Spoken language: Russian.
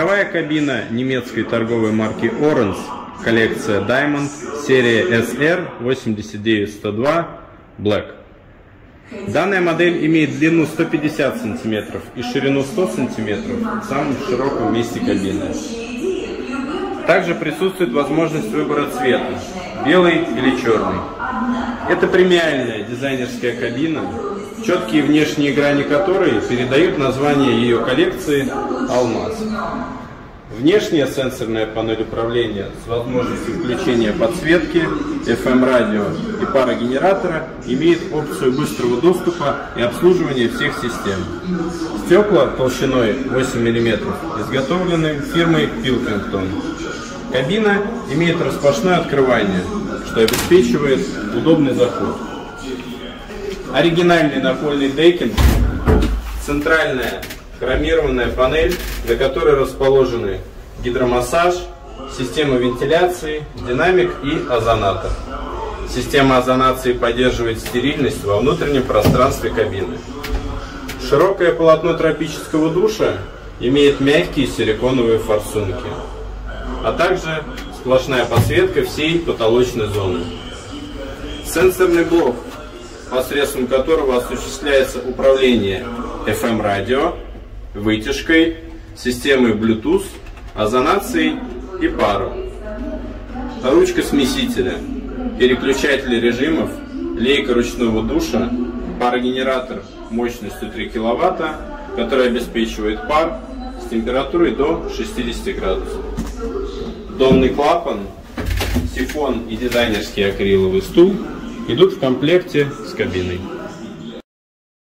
Вторая кабина немецкой торговой марки Orange, коллекция Diamond, серия SR 89102 Black. Данная модель имеет длину 150 см и ширину 100 см в самом широком месте кабины. Также присутствует возможность выбора цвета, белый или черный. Это премиальная дизайнерская кабина, четкие внешние грани которой передают название ее коллекции «Алмаз». Внешняя сенсорная панель управления с возможностью включения подсветки, FM-радио и парогенератора имеет опцию быстрого доступа и обслуживания всех систем. Стекла толщиной 8 мм изготовлены фирмой Pilkington. Кабина имеет распашное открывание, что обеспечивает удобный заход. Оригинальный напольный дейкинг, центральная хромированная панель, на которой расположены гидромассаж, система вентиляции, динамик и озонатор. Система озонации поддерживает стерильность во внутреннем пространстве кабины. Широкое полотно тропического душа имеет мягкие силиконовые форсунки, а также сплошная подсветка всей потолочной зоны. Сенсорный блок, посредством которого осуществляется управление FM-радио, вытяжкой, системой Bluetooth, озонацией и пару. Ручка смесителя, переключатель режимов, лейка ручного душа, парогенератор мощностью 3 кВт, который обеспечивает пар с температурой до 60 градусов. Донный клапан, сифон и дизайнерский акриловый стул идут в комплекте с кабиной.